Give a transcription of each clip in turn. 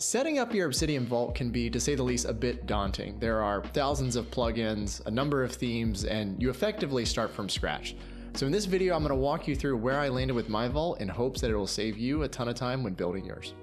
Setting up your Obsidian Vault can be, to say the least, a bit daunting. There are thousands of plugins, a number of themes, and you effectively start from scratch. So in this video, I'm gonna walk you through where I landed with my vault in hopes that it will save you a ton of time when building yours.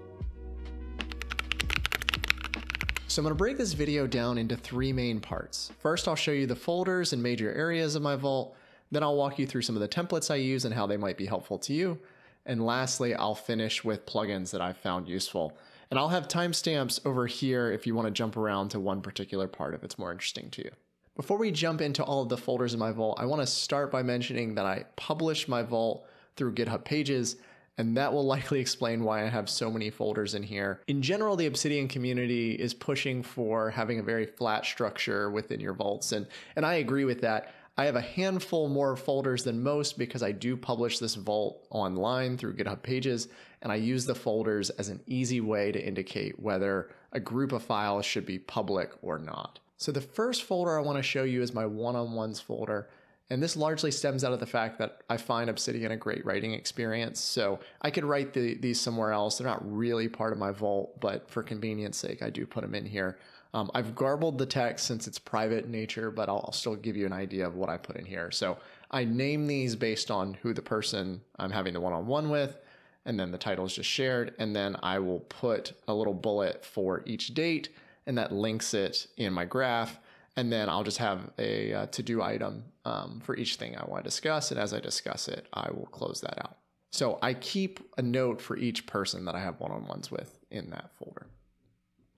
So I'm gonna break this video down into three main parts. First, I'll show you the folders and major areas of my vault. Then I'll walk you through some of the templates I use and how they might be helpful to you. And lastly, I'll finish with plugins that I've found useful. And I'll have timestamps over here if you want to jump around to one particular part if it's more interesting to you. Before we jump into all of the folders in my vault, I want to start by mentioning that I publish my vault through GitHub Pages, and that will likely explain why I have so many folders in here. In general, the Obsidian community is pushing for having a very flat structure within your vaults, and, and I agree with that. I have a handful more folders than most because I do publish this vault online through GitHub Pages, and I use the folders as an easy way to indicate whether a group of files should be public or not. So the first folder I want to show you is my one-on-ones folder. And this largely stems out of the fact that I find Obsidian a great writing experience. So I could write the, these somewhere else. They're not really part of my vault, but for convenience sake, I do put them in here. Um, I've garbled the text since it's private in nature, but I'll, I'll still give you an idea of what I put in here. So I name these based on who the person I'm having the one-on-one with, and then the title is just shared, and then I will put a little bullet for each date, and that links it in my graph, and then I'll just have a uh, to-do item um, for each thing I want to discuss, and as I discuss it, I will close that out. So I keep a note for each person that I have one-on-ones with in that folder.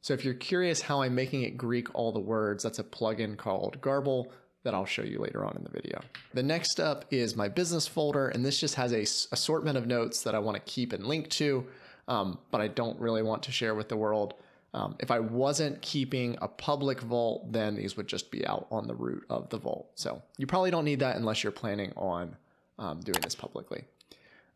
So if you're curious how I'm making it Greek all the words, that's a plugin called Garble that I'll show you later on in the video. The next up is my business folder, and this just has a assortment of notes that I want to keep and link to, um, but I don't really want to share with the world. Um, if I wasn't keeping a public vault, then these would just be out on the root of the vault. So you probably don't need that unless you're planning on um, doing this publicly.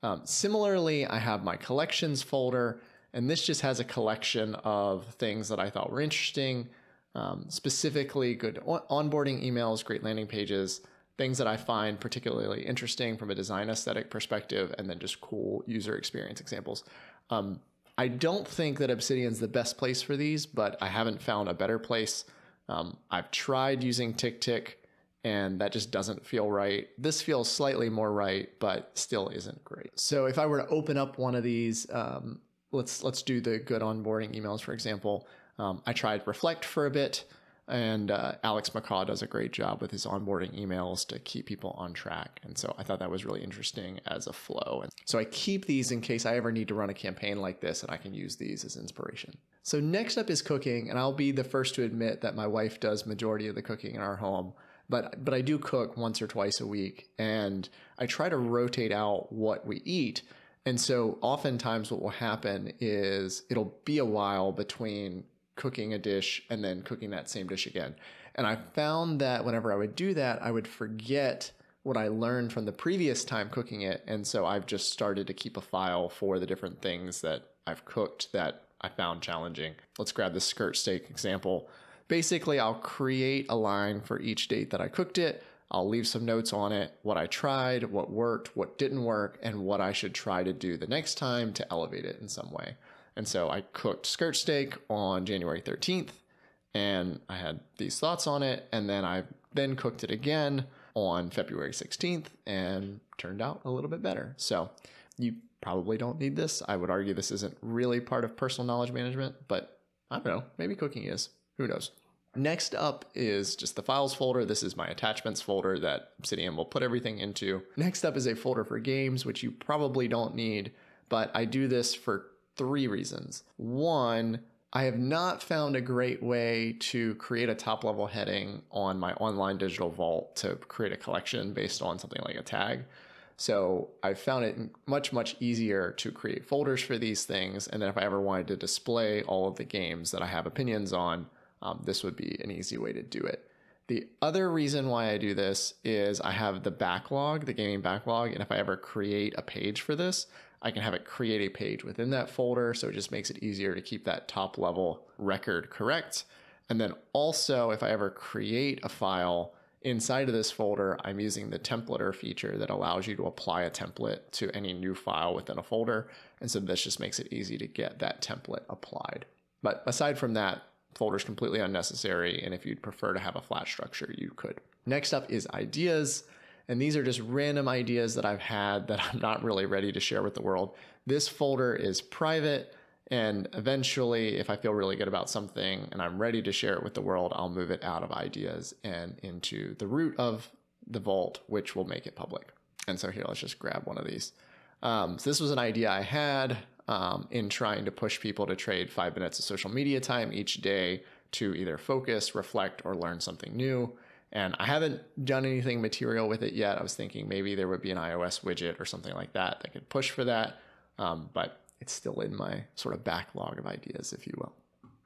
Um, similarly, I have my collections folder, and this just has a collection of things that I thought were interesting, um, specifically good onboarding emails, great landing pages, things that I find particularly interesting from a design aesthetic perspective, and then just cool user experience examples. Um, I don't think that Obsidian's the best place for these, but I haven't found a better place. Um, I've tried using TickTick, and that just doesn't feel right. This feels slightly more right, but still isn't great. So if I were to open up one of these, um, let's let's do the good onboarding emails, for example. Um, I tried Reflect for a bit, and uh, Alex MacCaw does a great job with his onboarding emails to keep people on track. And so I thought that was really interesting as a flow. And so I keep these in case I ever need to run a campaign like this, and I can use these as inspiration. So next up is cooking, and I'll be the first to admit that my wife does majority of the cooking in our home. But, but I do cook once or twice a week, and I try to rotate out what we eat and so oftentimes what will happen is it'll be a while between cooking a dish and then cooking that same dish again. And I found that whenever I would do that, I would forget what I learned from the previous time cooking it. And so I've just started to keep a file for the different things that I've cooked that I found challenging. Let's grab the skirt steak example. Basically, I'll create a line for each date that I cooked it. I'll leave some notes on it, what I tried, what worked, what didn't work, and what I should try to do the next time to elevate it in some way. And so I cooked skirt steak on January 13th, and I had these thoughts on it, and then I then cooked it again on February 16th and turned out a little bit better. So you probably don't need this. I would argue this isn't really part of personal knowledge management, but I don't know, maybe cooking is. Who knows? Next up is just the files folder. This is my attachments folder that Obsidian will put everything into. Next up is a folder for games, which you probably don't need, but I do this for three reasons. One, I have not found a great way to create a top level heading on my online digital vault to create a collection based on something like a tag. So I found it much, much easier to create folders for these things. And then if I ever wanted to display all of the games that I have opinions on, um, this would be an easy way to do it. The other reason why I do this is I have the backlog, the gaming backlog, and if I ever create a page for this, I can have it create a page within that folder. So it just makes it easier to keep that top level record correct. And then also, if I ever create a file inside of this folder, I'm using the templater feature that allows you to apply a template to any new file within a folder. And so this just makes it easy to get that template applied. But aside from that, folder's completely unnecessary. And if you'd prefer to have a flat structure, you could. Next up is ideas. And these are just random ideas that I've had that I'm not really ready to share with the world. This folder is private. And eventually, if I feel really good about something and I'm ready to share it with the world, I'll move it out of ideas and into the root of the vault, which will make it public. And so here, let's just grab one of these. Um, so this was an idea I had um, in trying to push people to trade five minutes of social media time each day to either focus, reflect, or learn something new. And I haven't done anything material with it yet. I was thinking maybe there would be an iOS widget or something like that that could push for that. Um, but it's still in my sort of backlog of ideas, if you will.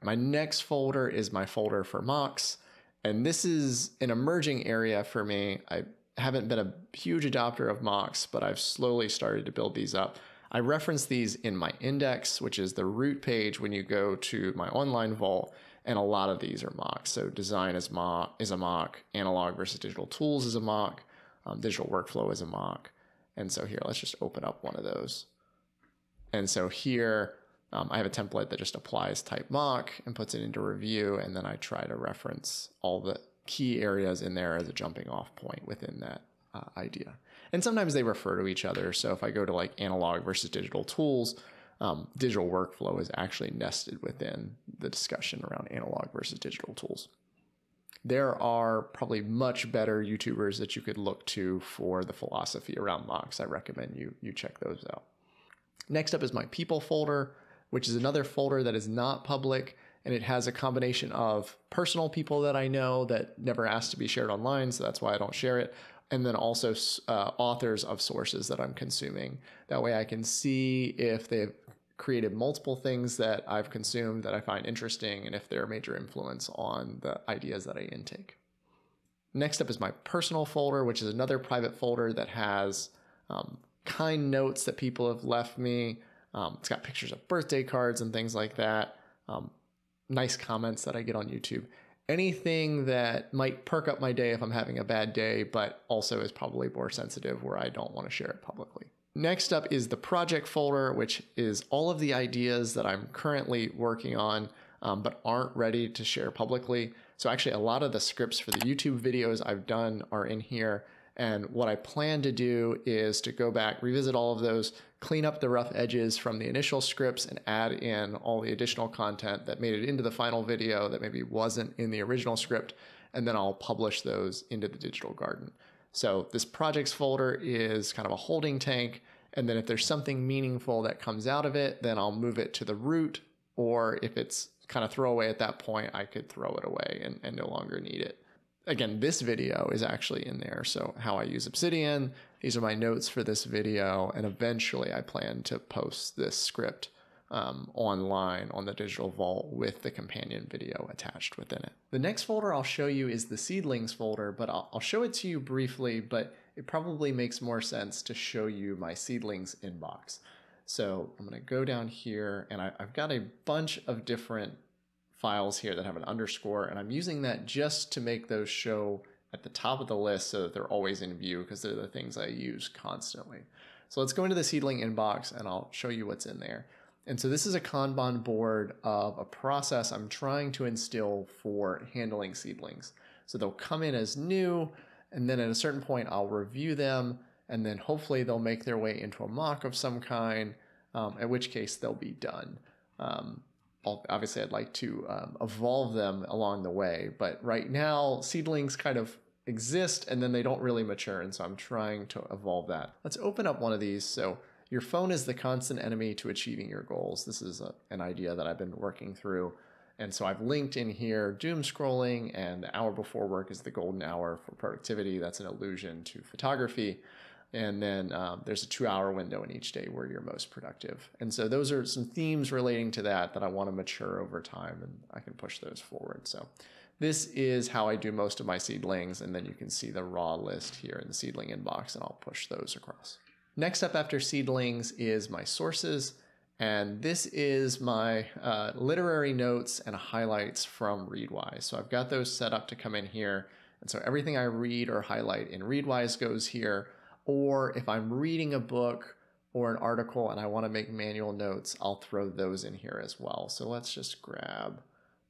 My next folder is my folder for MOCs. And this is an emerging area for me. I haven't been a huge adopter of MOCs, but I've slowly started to build these up. I reference these in my index, which is the root page when you go to my online vault, and a lot of these are MOCs. So design is MOC is a MOC, analog versus digital tools is a MOC, um, digital workflow is a MOC. And so here, let's just open up one of those. And so here, um, I have a template that just applies type MOC and puts it into review. And then I try to reference all the key areas in there as a jumping off point within that uh, idea. And sometimes they refer to each other. So if I go to like analog versus digital tools, um, digital workflow is actually nested within the discussion around analog versus digital tools. There are probably much better YouTubers that you could look to for the philosophy around MOCs. I recommend you you check those out. Next up is my people folder, which is another folder that is not public and it has a combination of personal people that I know that never asked to be shared online, so that's why I don't share it, and then also uh, authors of sources that I'm consuming. That way I can see if they've created multiple things that I've consumed that I find interesting and if they're a major influence on the ideas that I intake. Next up is my personal folder, which is another private folder that has um, kind notes that people have left me. Um, it's got pictures of birthday cards and things like that. Um, nice comments that I get on YouTube. Anything that might perk up my day if I'm having a bad day, but also is probably more sensitive where I don't want to share it publicly. Next up is the project folder, which is all of the ideas that I'm currently working on, um, but aren't ready to share publicly. So actually a lot of the scripts for the YouTube videos I've done are in here. And what I plan to do is to go back, revisit all of those, clean up the rough edges from the initial scripts and add in all the additional content that made it into the final video that maybe wasn't in the original script. And then I'll publish those into the digital garden. So this projects folder is kind of a holding tank. And then if there's something meaningful that comes out of it, then I'll move it to the root. Or if it's kind of throwaway at that point, I could throw it away and, and no longer need it again, this video is actually in there. So how I use Obsidian, these are my notes for this video. And eventually I plan to post this script um, online on the digital vault with the companion video attached within it. The next folder I'll show you is the seedlings folder, but I'll, I'll show it to you briefly, but it probably makes more sense to show you my seedlings inbox. So I'm gonna go down here and I, I've got a bunch of different files here that have an underscore, and I'm using that just to make those show at the top of the list so that they're always in view because they're the things I use constantly. So let's go into the seedling inbox and I'll show you what's in there. And so this is a Kanban board of a process I'm trying to instill for handling seedlings. So they'll come in as new, and then at a certain point I'll review them, and then hopefully they'll make their way into a MOC of some kind, um, at which case they'll be done. Um, obviously I'd like to um, evolve them along the way, but right now seedlings kind of exist and then they don't really mature, and so I'm trying to evolve that. Let's open up one of these. So your phone is the constant enemy to achieving your goals. This is a, an idea that I've been working through. And so I've linked in here doom scrolling and the hour before work is the golden hour for productivity. That's an allusion to photography. And then um, there's a two hour window in each day where you're most productive. And so those are some themes relating to that that I want to mature over time and I can push those forward. So this is how I do most of my seedlings. And then you can see the raw list here in the seedling inbox and I'll push those across. Next up after seedlings is my sources. And this is my uh, literary notes and highlights from Readwise. So I've got those set up to come in here. And so everything I read or highlight in Readwise goes here or if I'm reading a book or an article and I want to make manual notes, I'll throw those in here as well. So let's just grab,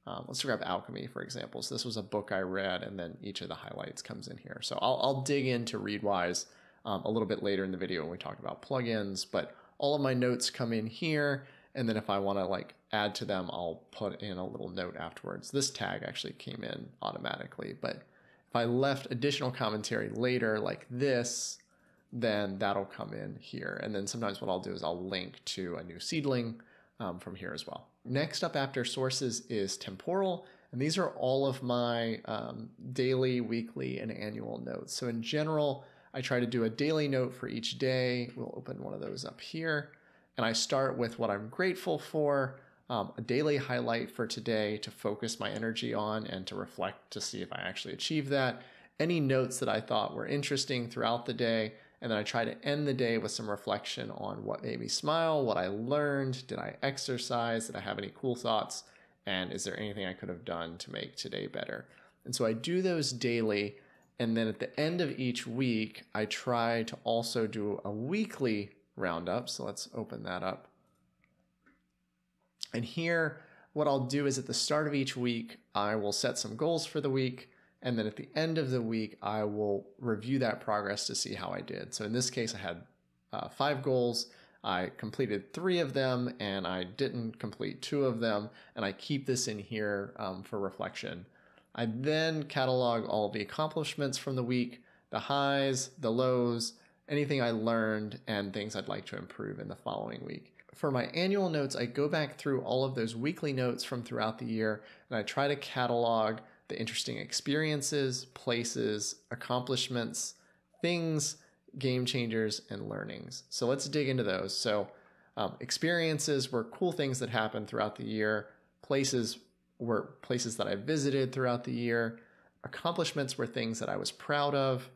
um, let's grab Alchemy, for example. So this was a book I read, and then each of the highlights comes in here. So I'll, I'll dig into Readwise um, a little bit later in the video when we talk about plugins, but all of my notes come in here. And then if I want to like add to them, I'll put in a little note afterwards. This tag actually came in automatically, but if I left additional commentary later like this, then that'll come in here. And then sometimes what I'll do is I'll link to a new seedling um, from here as well. Next up after sources is temporal. And these are all of my um, daily, weekly, and annual notes. So in general, I try to do a daily note for each day. We'll open one of those up here. And I start with what I'm grateful for, um, a daily highlight for today to focus my energy on and to reflect to see if I actually achieve that. Any notes that I thought were interesting throughout the day. And then I try to end the day with some reflection on what made me smile, what I learned, did I exercise, did I have any cool thoughts, and is there anything I could have done to make today better? And so I do those daily. And then at the end of each week, I try to also do a weekly roundup. So let's open that up. And here, what I'll do is at the start of each week, I will set some goals for the week. And then at the end of the week, I will review that progress to see how I did. So in this case, I had uh, five goals. I completed three of them and I didn't complete two of them. And I keep this in here um, for reflection. I then catalog all the accomplishments from the week, the highs, the lows, anything I learned, and things I'd like to improve in the following week. For my annual notes, I go back through all of those weekly notes from throughout the year and I try to catalog the interesting experiences, places, accomplishments, things, game changers, and learnings. So let's dig into those. So, um, experiences were cool things that happened throughout the year, places were places that I visited throughout the year, accomplishments were things that I was proud of,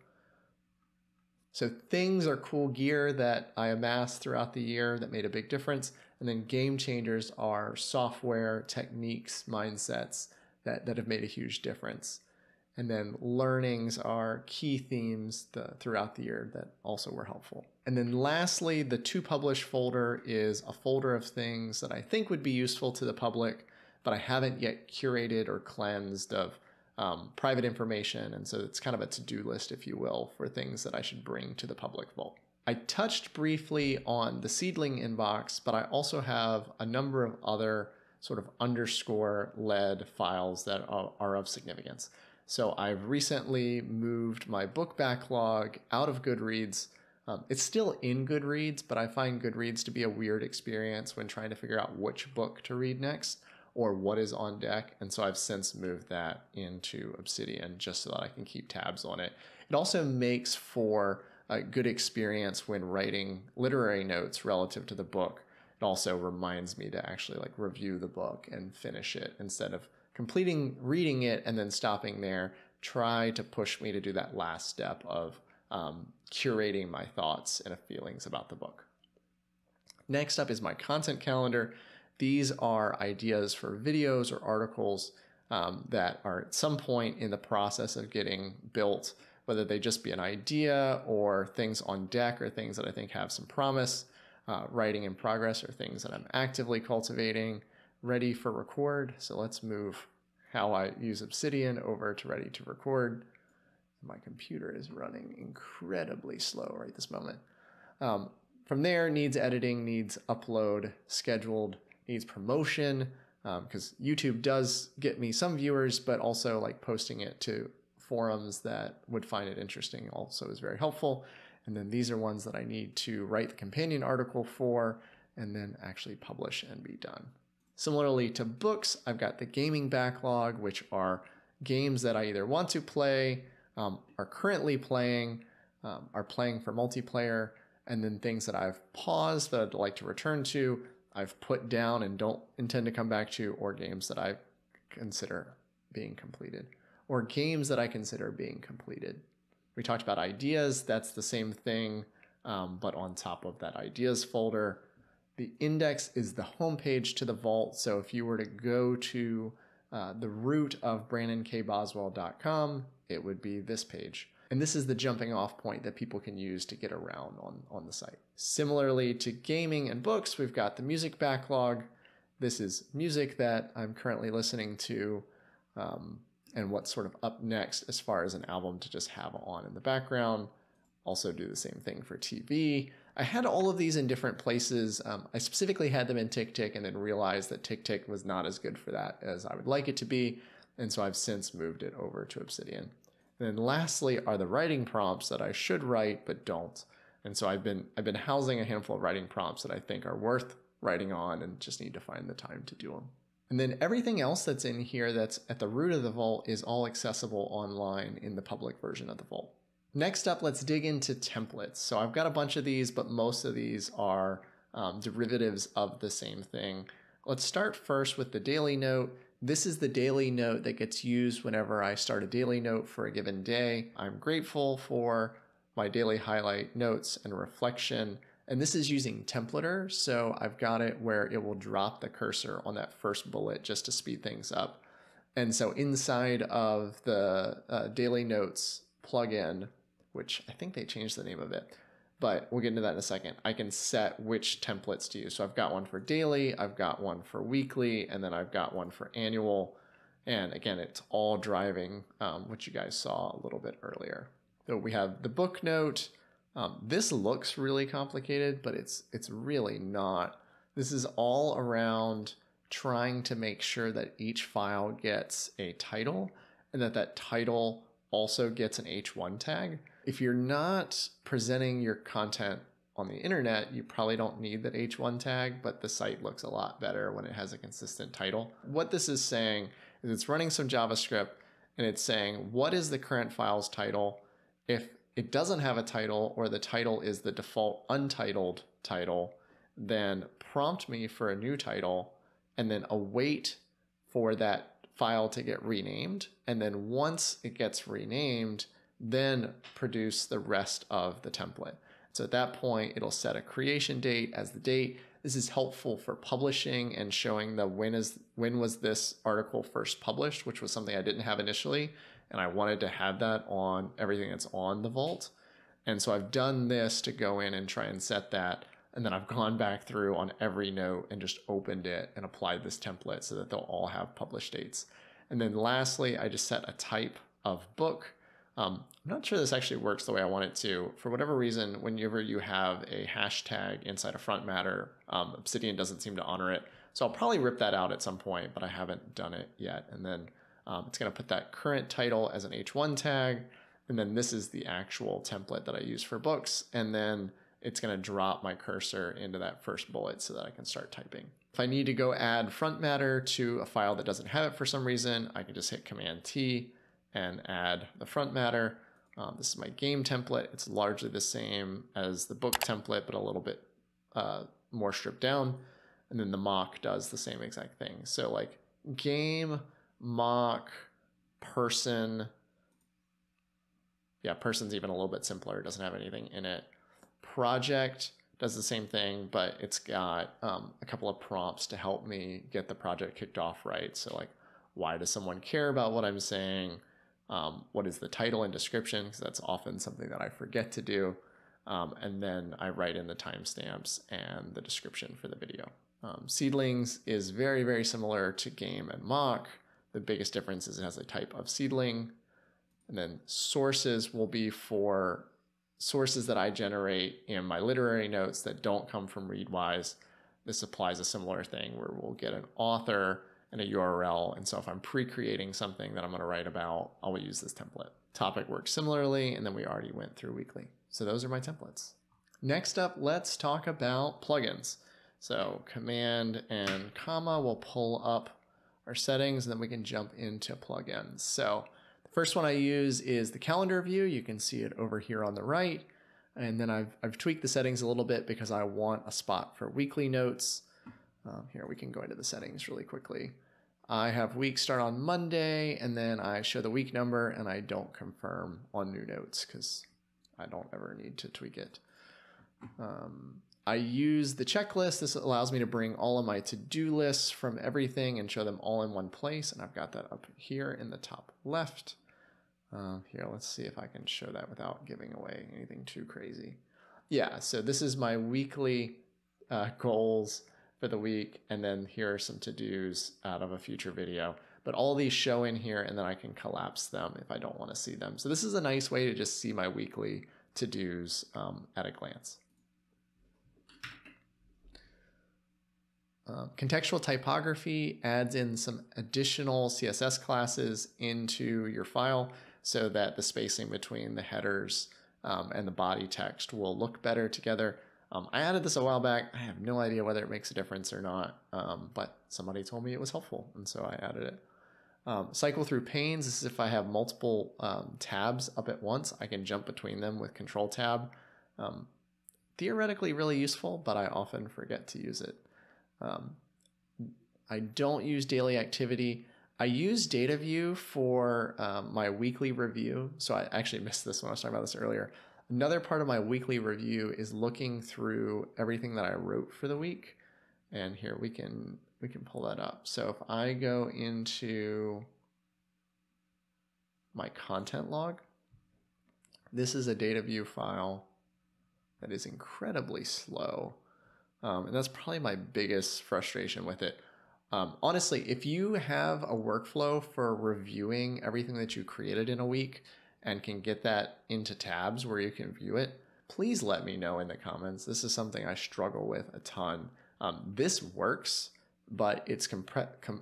so things are cool gear that I amassed throughout the year that made a big difference. And then game changers are software, techniques, mindsets that, that have made a huge difference. And then learnings are key themes the, throughout the year that also were helpful. And then lastly, the to publish folder is a folder of things that I think would be useful to the public, but I haven't yet curated or cleansed of um, private information. And so it's kind of a to do list, if you will, for things that I should bring to the public vault. I touched briefly on the seedling inbox, but I also have a number of other sort of underscore led files that are, are of significance. So I've recently moved my book backlog out of Goodreads. Um, it's still in Goodreads, but I find Goodreads to be a weird experience when trying to figure out which book to read next or what is on deck. And so I've since moved that into Obsidian just so that I can keep tabs on it. It also makes for a good experience when writing literary notes relative to the book. It also reminds me to actually like review the book and finish it instead of completing reading it and then stopping there. Try to push me to do that last step of um, curating my thoughts and feelings about the book. Next up is my content calendar. These are ideas for videos or articles um, that are at some point in the process of getting built, whether they just be an idea or things on deck or things that I think have some promise, uh, writing in progress or things that I'm actively cultivating, ready for record. So let's move how I use Obsidian over to ready to record. My computer is running incredibly slow right this moment. Um, from there, needs editing, needs upload, scheduled, needs promotion because um, YouTube does get me some viewers, but also like posting it to forums that would find it interesting also is very helpful. And then these are ones that I need to write the companion article for and then actually publish and be done. Similarly to books, I've got the gaming backlog, which are games that I either want to play, um, are currently playing, um, are playing for multiplayer, and then things that I've paused that I'd like to return to, I've put down and don't intend to come back to, or games that I consider being completed, or games that I consider being completed. We talked about ideas, that's the same thing, um, but on top of that ideas folder. The index is the homepage to the vault. So if you were to go to uh, the root of brandonkboswell.com, it would be this page. And this is the jumping off point that people can use to get around on, on the site. Similarly to gaming and books, we've got the music backlog. This is music that I'm currently listening to um, and what's sort of up next as far as an album to just have on in the background. Also, do the same thing for TV. I had all of these in different places. Um, I specifically had them in TickTick and then realized that TickTick was not as good for that as I would like it to be. And so I've since moved it over to Obsidian. And then lastly are the writing prompts that I should write but don't. And so I've been I've been housing a handful of writing prompts that I think are worth writing on and just need to find the time to do them. And then everything else that's in here that's at the root of the vault is all accessible online in the public version of the vault. Next up, let's dig into templates. So I've got a bunch of these, but most of these are um, derivatives of the same thing. Let's start first with the daily note. This is the daily note that gets used whenever I start a daily note for a given day. I'm grateful for my daily highlight notes and reflection. And this is using Templater. So I've got it where it will drop the cursor on that first bullet just to speed things up. And so inside of the uh, daily notes plugin, which I think they changed the name of it, but we'll get into that in a second. I can set which templates to use. So I've got one for daily, I've got one for weekly, and then I've got one for annual. And again, it's all driving, um, which you guys saw a little bit earlier. So we have the book note. Um, this looks really complicated, but it's it's really not. This is all around trying to make sure that each file gets a title and that that title also gets an H1 tag. If you're not presenting your content on the internet, you probably don't need that H1 tag, but the site looks a lot better when it has a consistent title. What this is saying is it's running some JavaScript and it's saying, what is the current file's title? If it doesn't have a title or the title is the default untitled title, then prompt me for a new title and then await for that file to get renamed. And then once it gets renamed, then produce the rest of the template. So at that point, it'll set a creation date as the date. This is helpful for publishing and showing the when is when was this article first published, which was something I didn't have initially, and I wanted to have that on everything that's on the vault. And so I've done this to go in and try and set that. And then I've gone back through on every note and just opened it and applied this template so that they'll all have published dates. And then lastly, I just set a type of book um, I'm not sure this actually works the way I want it to. For whatever reason, whenever you have a hashtag inside a front matter, um, Obsidian doesn't seem to honor it. So I'll probably rip that out at some point, but I haven't done it yet. And then um, it's going to put that current title as an H1 tag. And then this is the actual template that I use for books. And then it's going to drop my cursor into that first bullet so that I can start typing. If I need to go add front matter to a file that doesn't have it for some reason, I can just hit Command T and add the front matter. Um, this is my game template. It's largely the same as the book template, but a little bit uh, more stripped down. And then the MOC does the same exact thing. So like game, MOC, person. Yeah, person's even a little bit simpler. It doesn't have anything in it. Project does the same thing, but it's got um, a couple of prompts to help me get the project kicked off right. So like, why does someone care about what I'm saying? um, what is the title and description, because that's often something that I forget to do. Um, and then I write in the timestamps and the description for the video. Um, seedlings is very, very similar to game and MOC. The biggest difference is it has a type of seedling. And then sources will be for sources that I generate in my literary notes that don't come from Readwise. This applies a similar thing where we'll get an author and a URL. And so if I'm pre-creating something that I'm going to write about, I'll use this template. Topic works similarly, and then we already went through weekly. So those are my templates. Next up, let's talk about plugins. So command and comma will pull up our settings, and then we can jump into plugins. So the first one I use is the calendar view. You can see it over here on the right. And then I've, I've tweaked the settings a little bit because I want a spot for weekly notes. Um, here we can go into the settings really quickly. I have week start on Monday, and then I show the week number, and I don't confirm on new notes because I don't ever need to tweak it. Um, I use the checklist. This allows me to bring all of my to-do lists from everything and show them all in one place. And I've got that up here in the top left. Uh, here, let's see if I can show that without giving away anything too crazy. Yeah, so this is my weekly uh, goals for the week, and then here are some to-dos out of a future video. But all these show in here, and then I can collapse them if I don't want to see them. So this is a nice way to just see my weekly to-dos um, at a glance. Uh, contextual typography adds in some additional CSS classes into your file so that the spacing between the headers um, and the body text will look better together. Um, I added this a while back. I have no idea whether it makes a difference or not, um, but somebody told me it was helpful, and so I added it. Um, cycle through panes. This is if I have multiple um, tabs up at once, I can jump between them with Control Tab. Um, theoretically, really useful, but I often forget to use it. Um, I don't use daily activity. I use Dataview for um, my weekly review. So I actually missed this when I was talking about this earlier. Another part of my weekly review is looking through everything that I wrote for the week. And here we can we can pull that up. So if I go into my content log, this is a Dataview file that is incredibly slow. Um, and that's probably my biggest frustration with it. Um, honestly, if you have a workflow for reviewing everything that you created in a week and can get that into tabs where you can view it, please let me know in the comments. This is something I struggle with a ton. Um, this works, but it's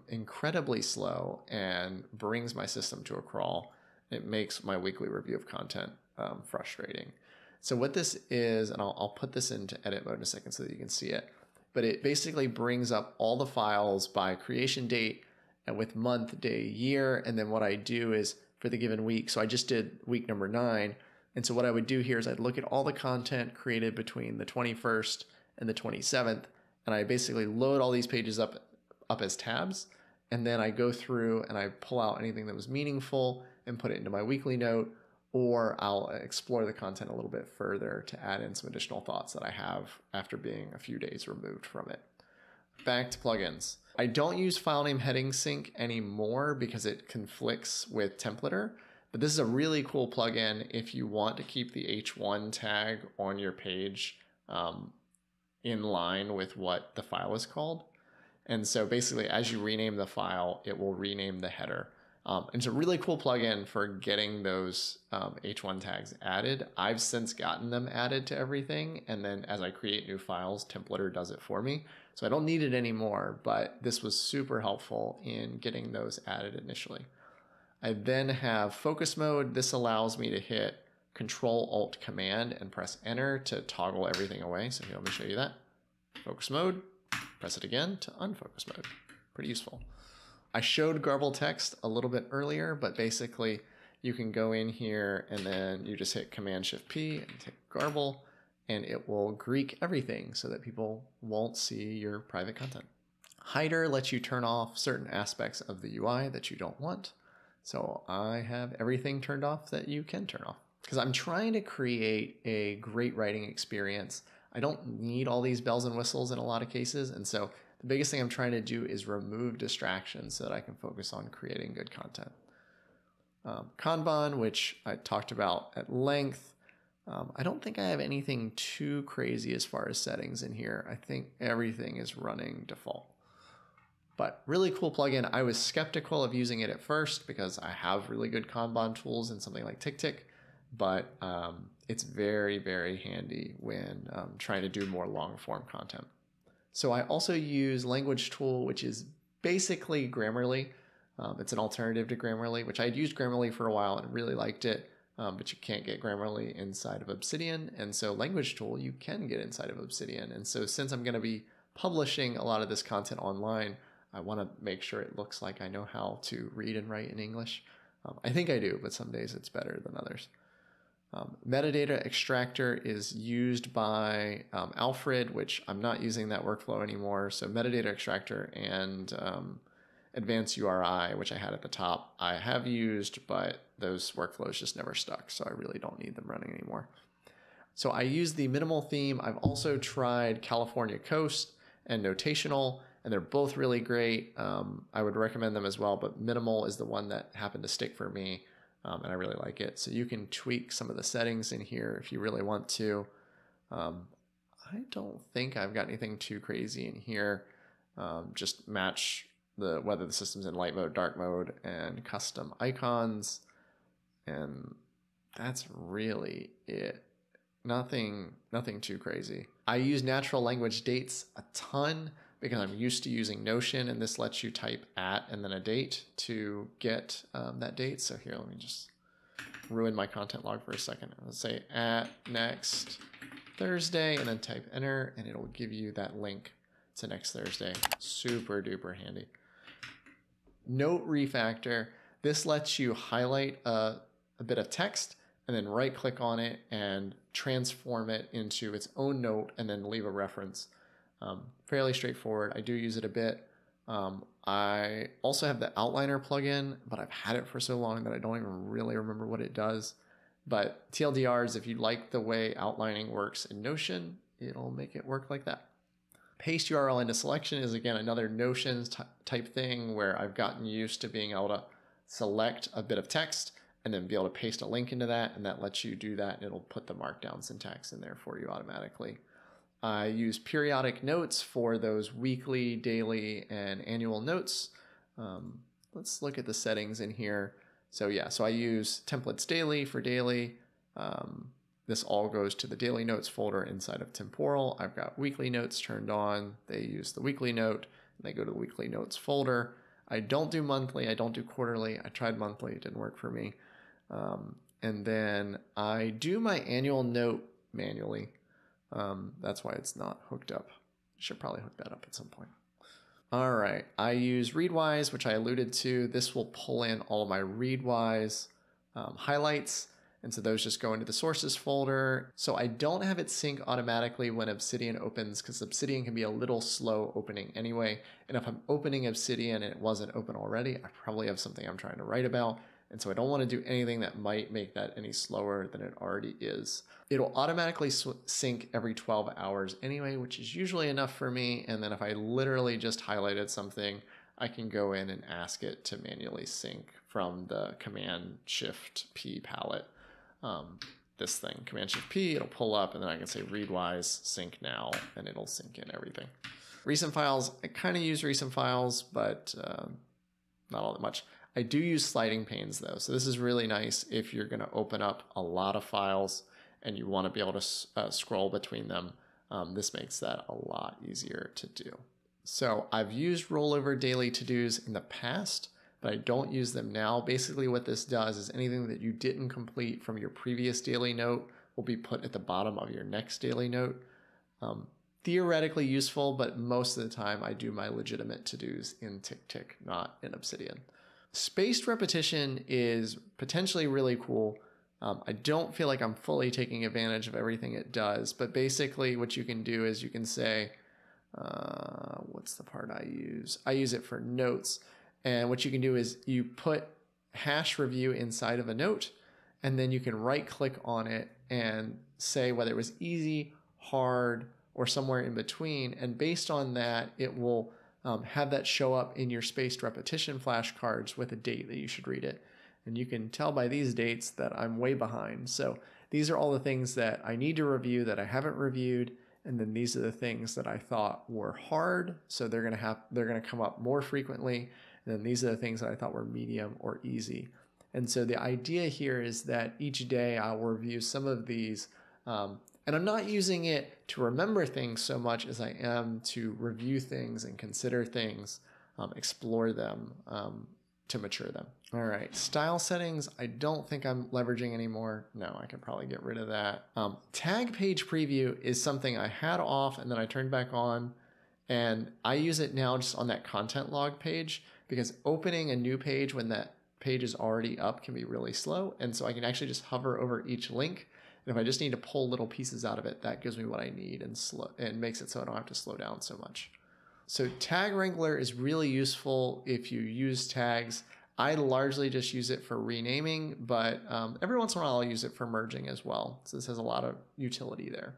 incredibly slow and brings my system to a crawl. It makes my weekly review of content um, frustrating. So what this is, and I'll, I'll put this into edit mode in a second so that you can see it, but it basically brings up all the files by creation date and with month, day, year. And then what I do is for the given week. So I just did week number nine. And so what I would do here is I'd look at all the content created between the 21st and the 27th. And I basically load all these pages up, up as tabs. And then I go through and I pull out anything that was meaningful and put it into my weekly note or I'll explore the content a little bit further to add in some additional thoughts that I have after being a few days removed from it. Back to plugins. I don't use file name heading sync anymore because it conflicts with templater, but this is a really cool plugin if you want to keep the H1 tag on your page um, in line with what the file is called. And so basically, as you rename the file, it will rename the header. Um, it's a really cool plugin for getting those um, H1 tags added. I've since gotten them added to everything. And then as I create new files, Templater does it for me. So I don't need it anymore, but this was super helpful in getting those added initially. I then have focus mode. This allows me to hit Control Alt Command and press enter to toggle everything away. So here, let me show you that. Focus mode, press it again to unfocus mode. Pretty useful. I showed garble text a little bit earlier, but basically you can go in here and then you just hit Command Shift P and hit garble and it will Greek everything so that people won't see your private content. Hider lets you turn off certain aspects of the UI that you don't want. So I have everything turned off that you can turn off because I'm trying to create a great writing experience. I don't need all these bells and whistles in a lot of cases. And so the biggest thing I'm trying to do is remove distractions so that I can focus on creating good content. Um, Kanban, which I talked about at length. Um, I don't think I have anything too crazy as far as settings in here. I think everything is running default. But really cool plugin. I was skeptical of using it at first because I have really good Kanban tools and something like TickTick, but um, it's very, very handy when um, trying to do more long form content. So I also use LanguageTool, which is basically Grammarly. Um, it's an alternative to Grammarly, which I'd used Grammarly for a while and really liked it, um, but you can't get Grammarly inside of Obsidian. And so LanguageTool, you can get inside of Obsidian. And so since I'm going to be publishing a lot of this content online, I want to make sure it looks like I know how to read and write in English. Um, I think I do, but some days it's better than others. Um, metadata extractor is used by um, Alfred, which I'm not using that workflow anymore. So metadata extractor and um, advanced URI, which I had at the top, I have used, but those workflows just never stuck. So I really don't need them running anymore. So I use the minimal theme. I've also tried California Coast and Notational, and they're both really great. Um, I would recommend them as well, but minimal is the one that happened to stick for me. Um, and I really like it. So you can tweak some of the settings in here if you really want to. Um, I don't think I've got anything too crazy in here. Um, just match the whether the system's in light mode, dark mode, and custom icons, and that's really it. Nothing, nothing too crazy. I use natural language dates a ton because I'm used to using Notion, and this lets you type at and then a date to get um, that date. So here, let me just ruin my content log for a second. Let's say at next Thursday, and then type enter, and it'll give you that link to next Thursday. Super duper handy. Note refactor. This lets you highlight a, a bit of text and then right click on it and transform it into its own note and then leave a reference. Um, fairly straightforward. I do use it a bit. Um, I also have the outliner plugin, but I've had it for so long that I don't even really remember what it does. But TLDRs, if you like the way outlining works in Notion, it'll make it work like that. Paste URL into selection is again another Notion type thing where I've gotten used to being able to select a bit of text and then be able to paste a link into that and that lets you do that and it'll put the markdown syntax in there for you automatically. I use periodic notes for those weekly, daily, and annual notes. Um, let's look at the settings in here. So yeah, so I use templates daily for daily. Um, this all goes to the daily notes folder inside of temporal. I've got weekly notes turned on. They use the weekly note and they go to the weekly notes folder. I don't do monthly. I don't do quarterly. I tried monthly. It didn't work for me. Um, and then I do my annual note manually. Um, that's why it's not hooked up. Should probably hook that up at some point. All right, I use Readwise, which I alluded to. This will pull in all of my Readwise um, highlights. And so those just go into the sources folder. So I don't have it sync automatically when Obsidian opens because Obsidian can be a little slow opening anyway. And if I'm opening Obsidian and it wasn't open already, I probably have something I'm trying to write about. And so I don't want to do anything that might make that any slower than it already is. It'll automatically sync every 12 hours anyway, which is usually enough for me. And then if I literally just highlighted something, I can go in and ask it to manually sync from the Command Shift P palette. Um, this thing, Command Shift P, it'll pull up, and then I can say readwise sync now, and it'll sync in everything. Recent files, I kind of use recent files, but uh, not all that much. I do use sliding panes though, so this is really nice if you're going to open up a lot of files and you want to be able to uh, scroll between them. Um, this makes that a lot easier to do. So I've used rollover daily to-dos in the past, but I don't use them now. Basically what this does is anything that you didn't complete from your previous daily note will be put at the bottom of your next daily note. Um, theoretically useful, but most of the time I do my legitimate to-dos in TickTick, not in Obsidian. Spaced repetition is potentially really cool. Um, I don't feel like I'm fully taking advantage of everything it does, but basically what you can do is you can say, uh, what's the part I use? I use it for notes. And what you can do is you put hash review inside of a note, and then you can right click on it and say whether it was easy, hard, or somewhere in between. And based on that, it will um, have that show up in your spaced repetition flashcards with a date that you should read it. And you can tell by these dates that I'm way behind. So these are all the things that I need to review that I haven't reviewed. And then these are the things that I thought were hard. So they're gonna have they're gonna come up more frequently. And then these are the things that I thought were medium or easy. And so the idea here is that each day I'll review some of these um, and I'm not using it to remember things so much as I am to review things and consider things, um, explore them, um, to mature them. All right, style settings, I don't think I'm leveraging anymore. No, I can probably get rid of that. Um, tag page preview is something I had off and then I turned back on. And I use it now just on that content log page because opening a new page when that page is already up can be really slow. And so I can actually just hover over each link and if I just need to pull little pieces out of it, that gives me what I need and slow and makes it so I don't have to slow down so much. So Tag Wrangler is really useful if you use tags. I largely just use it for renaming, but um, every once in a while I'll use it for merging as well. So this has a lot of utility there.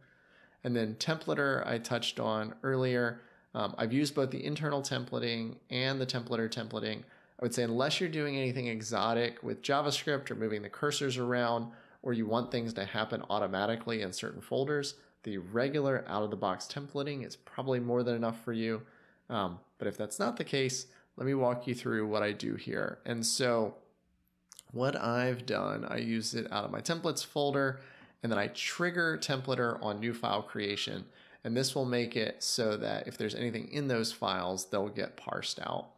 And then templater I touched on earlier. Um, I've used both the internal templating and the templater templating. I would say unless you're doing anything exotic with JavaScript or moving the cursors around, or you want things to happen automatically in certain folders, the regular out-of-the-box templating is probably more than enough for you. Um, but if that's not the case, let me walk you through what I do here. And so what I've done, I use it out of my templates folder, and then I trigger templater on new file creation. And this will make it so that if there's anything in those files, they'll get parsed out.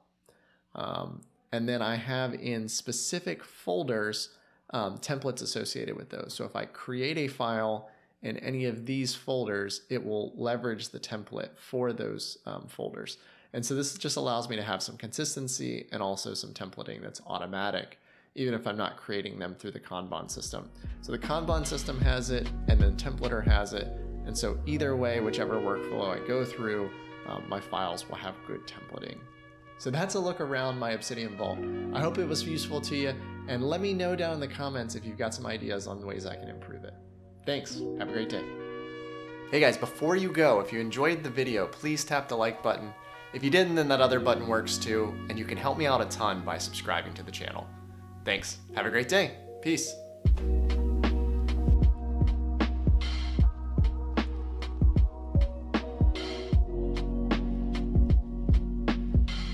Um, and then I have in specific folders um, templates associated with those. So if I create a file in any of these folders, it will leverage the template for those um, folders. And so this just allows me to have some consistency and also some templating that's automatic, even if I'm not creating them through the Kanban system. So the Kanban system has it and then templater has it. And so either way, whichever workflow I go through, um, my files will have good templating. So that's a look around my Obsidian Vault. I hope it was useful to you, and let me know down in the comments if you've got some ideas on ways I can improve it. Thanks. Have a great day. Hey guys, before you go, if you enjoyed the video, please tap the like button. If you didn't, then that other button works too, and you can help me out a ton by subscribing to the channel. Thanks. Have a great day. Peace.